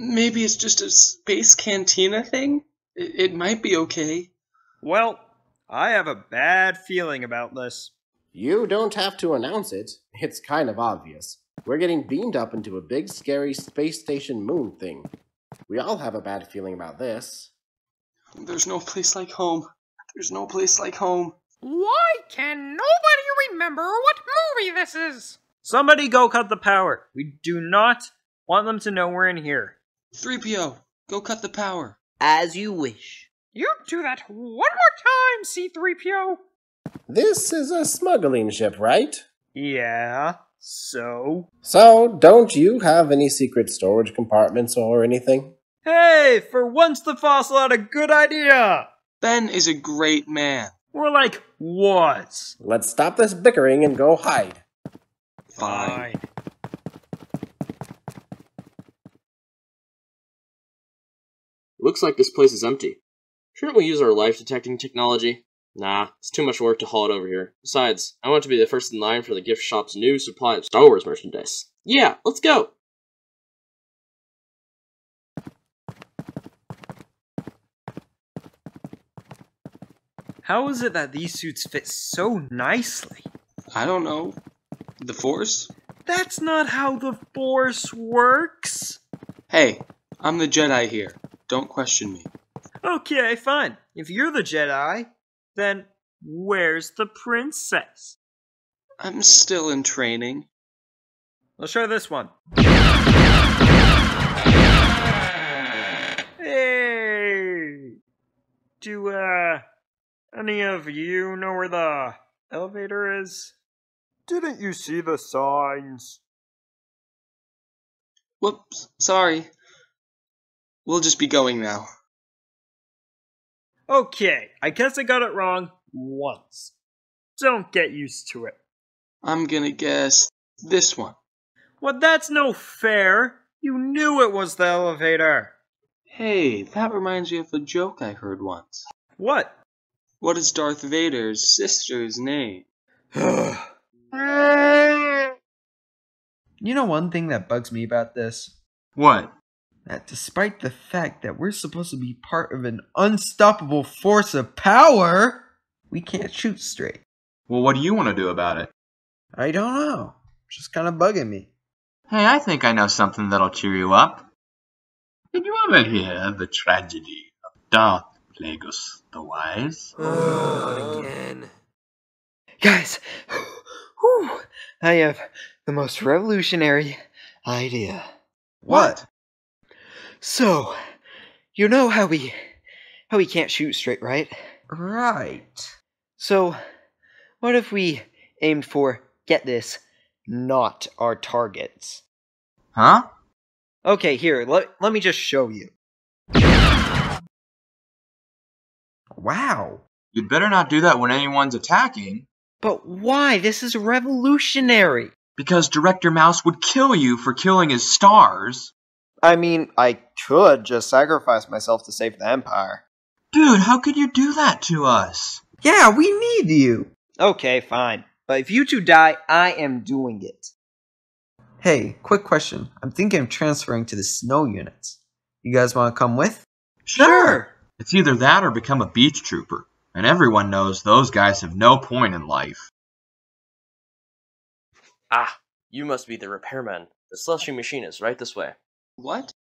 Maybe it's just a space cantina thing? It, it might be okay. Well, I have a bad feeling about this. You don't have to announce it. It's kind of obvious. We're getting beamed up into a big, scary space station moon thing. We all have a bad feeling about this. There's no place like home. There's no place like home. Why can nobody remember what movie this is? Somebody go cut the power. We do not want them to know we're in here. 3PO, go cut the power. As you wish. You do that one more time, C3PO. This is a smuggling ship, right? Yeah, so? So, don't you have any secret storage compartments or anything? Hey, for once the fossil had a good idea! Ben is a great man. We're like, what? Let's stop this bickering and go hide. Fine. Looks like this place is empty. Shouldn't we use our life detecting technology? Nah, it's too much work to haul it over here. Besides, I want to be the first in line for the gift shop's new supply of Star Wars merchandise. Yeah, let's go! How is it that these suits fit so nicely? I don't know. The Force? That's not how the Force works. Hey, I'm the Jedi here. Don't question me. Okay, fine. If you're the Jedi, then where's the princess? I'm still in training. Let's try this one. Hey! Do, uh, any of you know where the elevator is? Didn't you see the signs? Whoops, sorry. We'll just be going now. Okay, I guess I got it wrong once. Don't get used to it. I'm gonna guess this one. Well, that's no fair. You knew it was the elevator. Hey, that reminds me of a joke I heard once. What? What is Darth Vader's sister's name? You know one thing that bugs me about this? What? That despite the fact that we're supposed to be part of an unstoppable force of power, we can't shoot straight. Well, what do you want to do about it? I don't know. Just kind of bugging me. Hey, I think I know something that'll cheer you up. Did you ever hear the tragedy of Darth Plagueis the Wise? again. Guys, whew, I have the most revolutionary idea. What? So, you know how we how we can't shoot straight, right? Right. So, what if we aimed for get this, not our targets? Huh? Okay, here, let, let me just show you. Wow. You'd better not do that when anyone's attacking, But why? This is revolutionary. because Director Mouse would kill you for killing his stars. I mean, I could just sacrifice myself to save the Empire. Dude, how could you do that to us? Yeah, we need you. Okay, fine. But if you two die, I am doing it. Hey, quick question. I'm thinking of transferring to the snow units. You guys want to come with? Sure. It's either that or become a beach trooper, and everyone knows those guys have no point in life. Ah, you must be the repairman. The slushy machine is right this way. What?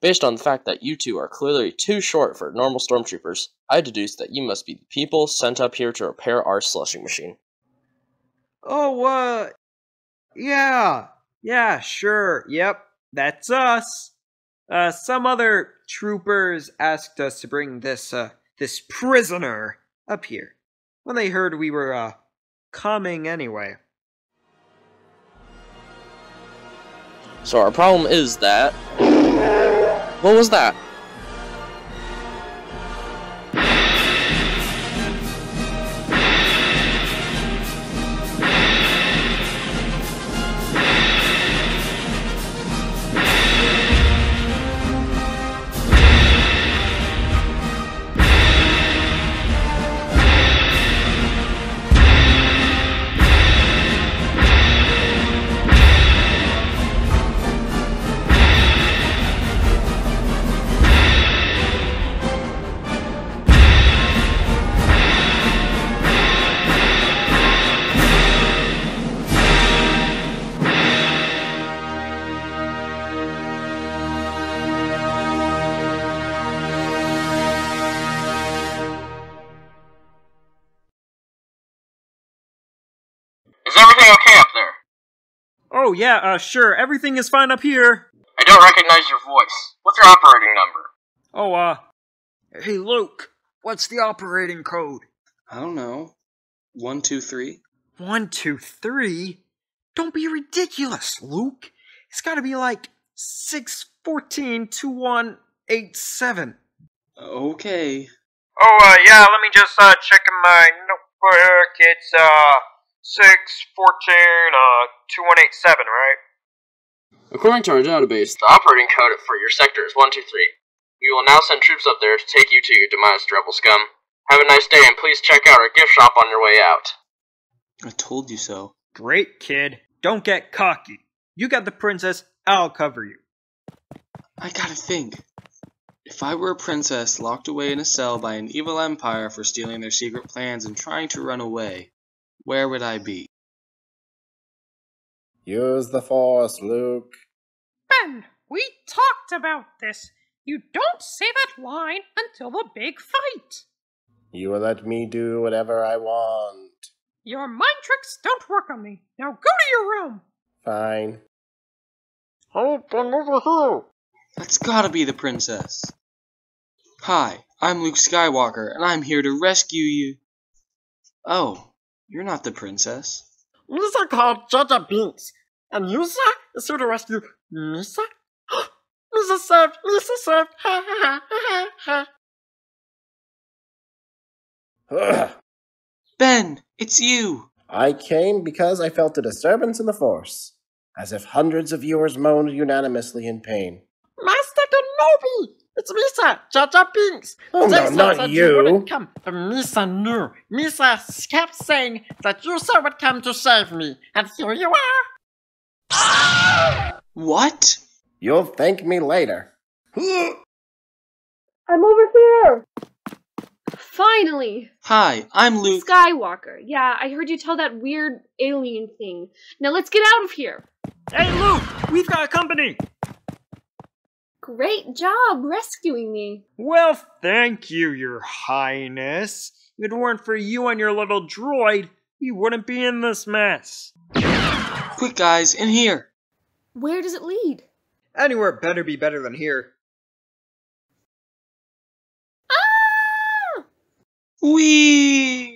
Based on the fact that you two are clearly too short for normal stormtroopers, I deduce that you must be the people sent up here to repair our slushing machine. Oh, uh, yeah, yeah, sure, yep, that's us. Uh, some other troopers asked us to bring this, uh, this prisoner up here when they heard we were, uh, coming anyway. So our problem is that. What was that? Oh, yeah, uh, sure. Everything is fine up here. I don't recognize your voice. What's your operating number? Oh, uh. Hey, Luke. What's the operating code? I don't know. One, two, three. One, two, three? Don't be ridiculous, Luke. It's gotta be like six, fourteen, two, one, eight, seven. Okay. Oh, uh, yeah, let me just, uh, check in my notebook. It's, uh, six, fourteen, uh, two, one, eight, seven, right? According to our database, the operating code for your sector is 123. We will now send troops up there to take you to your demise, rebel scum. Have a nice day and please check out our gift shop on your way out. I told you so. Great, kid. Don't get cocky. You got the princess, I'll cover you. I gotta think. If I were a princess locked away in a cell by an evil empire for stealing their secret plans and trying to run away, where would I be? Use the Force, Luke. Ben, we talked about this. You don't say that line until the big fight. You will let me do whatever I want. Your mind tricks don't work on me. Now go to your room. Fine. Oh, come over here. That's gotta be the princess. Hi, I'm Luke Skywalker, and I'm here to rescue you. Oh, you're not the princess. Misa called Jar Jar Binks, and Yusa is here to rescue Misa? Misa saved! Misa saved! Ha ha ha ha ha! Ben, it's you. I came because I felt a disturbance in the Force, as if hundreds of viewers moaned unanimously in pain. Master Kenobi! It's Misa! Jar Jar Binks! Oh, no, Jason not said you. wouldn't come, but Misa knew. Misa kept saying that Yusa would come to save me, and here you are! What? You'll thank me later. I'm over here! Finally! Hi, I'm Luke. Skywalker. Yeah, I heard you tell that weird alien thing. Now let's get out of here. Hey, Luke! We've got a company! Great job rescuing me. Well, thank you, Your Highness. If it weren't for you and your little droid, we wouldn't be in this mess. Quick, guys, in here. Where does it lead? Anywhere better be better than here. Ah! Wee!